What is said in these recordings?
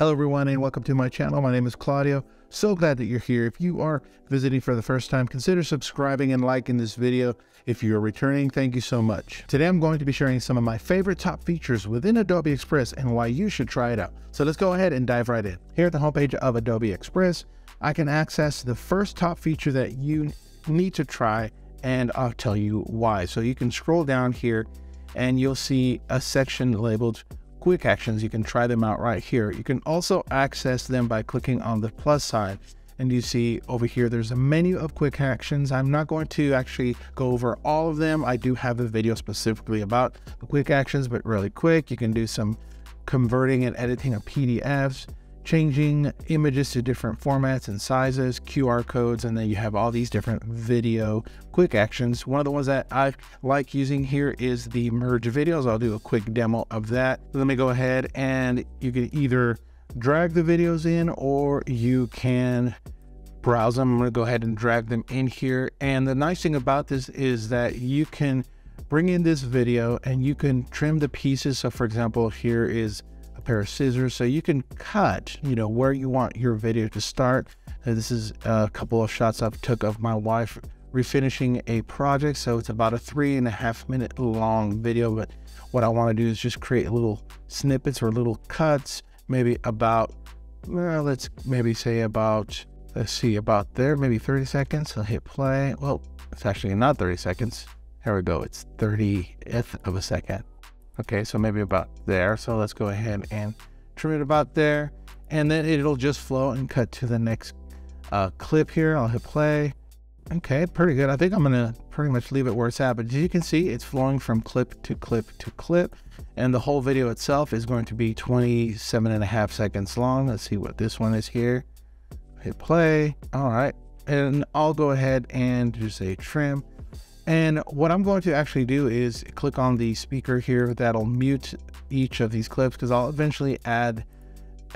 Hello everyone and welcome to my channel. My name is Claudio. So glad that you're here. If you are visiting for the first time, consider subscribing and liking this video. If you're returning, thank you so much. Today I'm going to be sharing some of my favorite top features within Adobe Express and why you should try it out. So let's go ahead and dive right in. Here at the homepage of Adobe Express, I can access the first top feature that you need to try and I'll tell you why. So you can scroll down here and you'll see a section labeled quick actions. You can try them out right here. You can also access them by clicking on the plus sign. And you see over here, there's a menu of quick actions. I'm not going to actually go over all of them. I do have a video specifically about the quick actions, but really quick. You can do some converting and editing of PDFs changing images to different formats and sizes, QR codes, and then you have all these different video quick actions. One of the ones that I like using here is the merge videos. I'll do a quick demo of that. Let me go ahead and you can either drag the videos in or you can browse them. I'm going to go ahead and drag them in here. And the nice thing about this is that you can bring in this video and you can trim the pieces. So for example, here is a pair of scissors. So you can cut you know where you want your video to start. And this is a couple of shots I've took of my wife refinishing a project. So it's about a three and a half minute long video but what I want to do is just create little snippets or little cuts maybe about well let's maybe say about let's see about there maybe 30 seconds I'll hit play. Well it's actually not 30 seconds. Here we go. It's 30th of a second Okay, so maybe about there. So let's go ahead and trim it about there. And then it'll just flow and cut to the next uh, clip here. I'll hit play. Okay, pretty good. I think I'm gonna pretty much leave it where it's at, but as you can see, it's flowing from clip to clip to clip. And the whole video itself is going to be 27 and a half seconds long. Let's see what this one is here. Hit play. All right. And I'll go ahead and just say trim. And what I'm going to actually do is click on the speaker here that'll mute each of these clips because I'll eventually add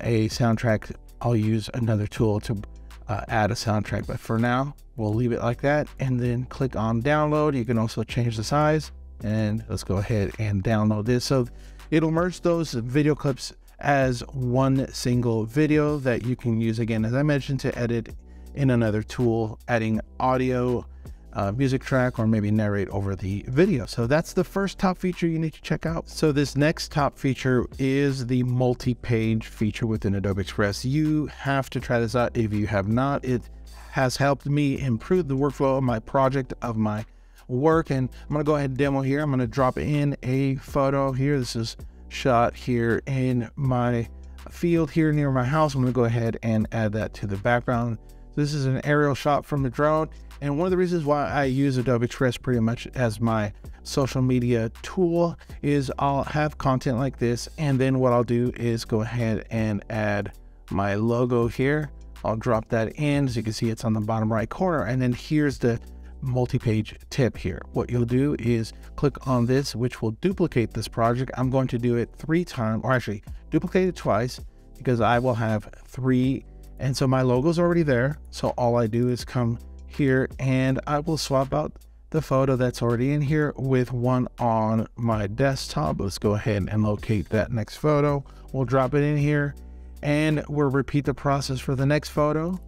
a soundtrack. I'll use another tool to uh, add a soundtrack, but for now, we'll leave it like that and then click on download. You can also change the size and let's go ahead and download this. So it'll merge those video clips as one single video that you can use again, as I mentioned, to edit in another tool, adding audio, uh, music track or maybe narrate over the video. So that's the first top feature you need to check out. So this next top feature is the multi-page feature within Adobe Express. You have to try this out if you have not. It has helped me improve the workflow of my project, of my work. And I'm gonna go ahead and demo here. I'm gonna drop in a photo here. This is shot here in my field here near my house. I'm gonna go ahead and add that to the background. This is an aerial shot from the drone. And one of the reasons why I use Adobe Express pretty much as my social media tool is I'll have content like this. And then what I'll do is go ahead and add my logo here. I'll drop that in. As you can see, it's on the bottom right corner. And then here's the multi-page tip here. What you'll do is click on this, which will duplicate this project. I'm going to do it three times, or actually duplicate it twice because I will have three and so my logo is already there. So all I do is come here and I will swap out the photo that's already in here with one on my desktop. Let's go ahead and locate that next photo. We'll drop it in here and we'll repeat the process for the next photo.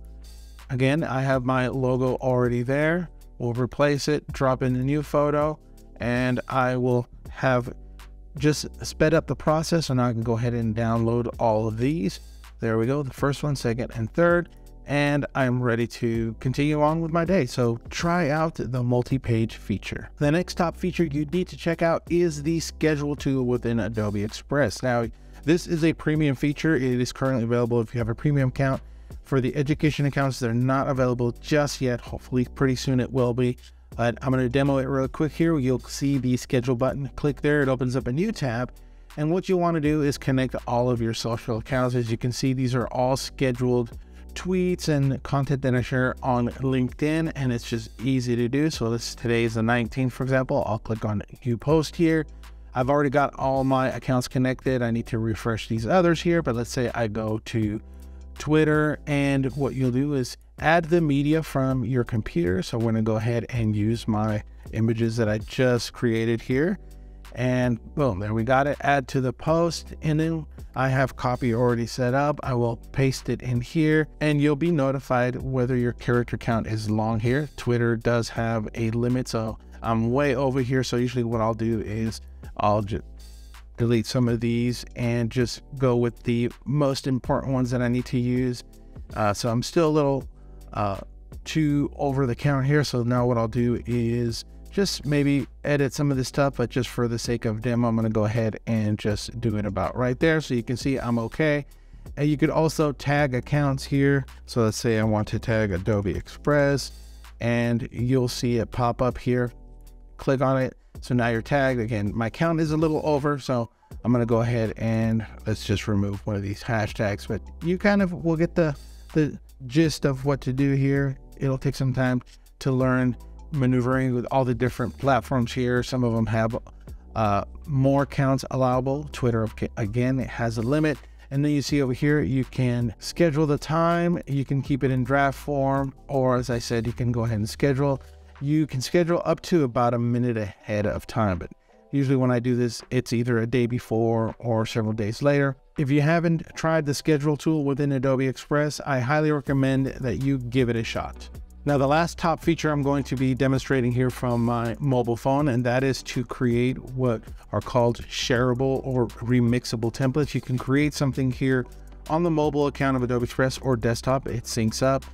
Again, I have my logo already there. We'll replace it, drop in a new photo, and I will have just sped up the process and I can go ahead and download all of these. There we go, the first one, second, and third. And I'm ready to continue on with my day. So try out the multi-page feature. The next top feature you need to check out is the schedule tool within Adobe Express. Now, this is a premium feature. It is currently available if you have a premium account. For the education accounts, they're not available just yet. Hopefully pretty soon it will be. But I'm going to demo it real quick here. You'll see the schedule button. Click there. It opens up a new tab and what you want to do is connect all of your social accounts. As you can see, these are all scheduled tweets and content that I share on LinkedIn, and it's just easy to do. So this today is the 19th, for example. I'll click on New Post here. I've already got all my accounts connected. I need to refresh these others here, but let's say I go to Twitter, and what you'll do is add the media from your computer. So I'm to go ahead and use my images that I just created here And boom, there we got it. Add to the post. And then I have copy already set up. I will paste it in here and you'll be notified whether your character count is long here. Twitter does have a limit. So I'm way over here. So usually what I'll do is I'll just delete some of these and just go with the most important ones that I need to use. Uh, so I'm still a little uh, too over the count here. So now what I'll do is just maybe edit some of this stuff, but just for the sake of demo, I'm gonna go ahead and just do it about right there. So you can see I'm okay. And you could also tag accounts here. So let's say I want to tag Adobe Express and you'll see it pop up here. Click on it so now you're tagged again. My count is a little over, so I'm gonna go ahead and let's just remove one of these hashtags, but you kind of will get the, the gist of what to do here. It'll take some time to learn maneuvering with all the different platforms here. Some of them have uh, more accounts allowable. Twitter, again, it has a limit. And then you see over here, you can schedule the time. You can keep it in draft form, or as I said, you can go ahead and schedule you can schedule up to about a minute ahead of time, but usually when I do this, it's either a day before or several days later. If you haven't tried the schedule tool within Adobe Express, I highly recommend that you give it a shot. Now, the last top feature I'm going to be demonstrating here from my mobile phone, and that is to create what are called shareable or remixable templates. You can create something here on the mobile account of Adobe Express or desktop. It syncs up.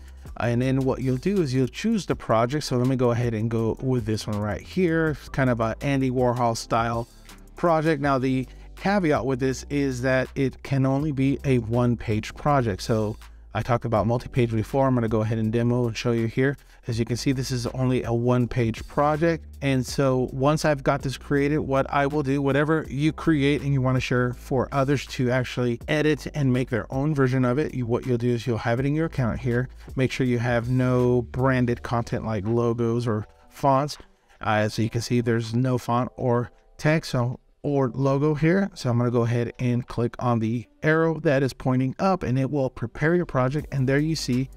And then what you'll do is you'll choose the project. So let me go ahead and go with this one right here. It's kind of a Andy Warhol style project. Now the caveat with this is that it can only be a one page project. So I talked about multi-page before. I'm going to go ahead and demo and show you here. As you can see, this is only a one-page project. And so once I've got this created, what I will do, whatever you create and you want to share for others to actually edit and make their own version of it, you, what you'll do is you'll have it in your account here. Make sure you have no branded content like logos or fonts. Uh, so you can see there's no font or text. So or logo here. So I'm going to go ahead and click on the arrow that is pointing up and it will prepare your project. And there you see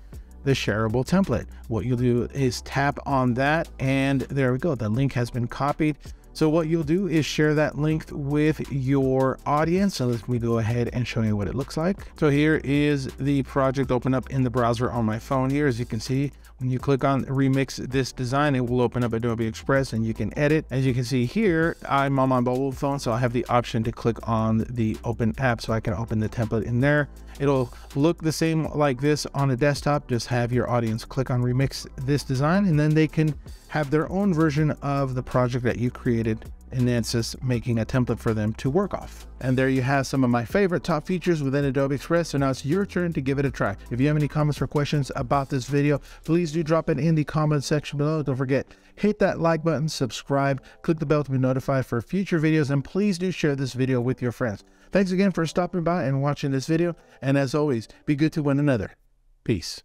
the shareable template. What you'll do is tap on that and there we go. The link has been copied. So what you'll do is share that link with your audience. So let me go ahead and show you what it looks like. So here is the project open up in the browser on my phone here. As you can see, when you click on remix this design, it will open up Adobe Express and you can edit. As you can see here, I'm on my mobile phone, so I have the option to click on the open app so I can open the template in there. It'll look the same like this on a desktop. Just have your audience click on remix this design and then they can have their own version of the project that you created and it's just making a template for them to work off. And there you have some of my favorite top features within Adobe Express. So now it's your turn to give it a try. If you have any comments or questions about this video, please do drop it in the comment section below. Don't forget, hit that like button, subscribe, click the bell to be notified for future videos, and please do share this video with your friends. Thanks again for stopping by and watching this video. And as always, be good to one another. Peace.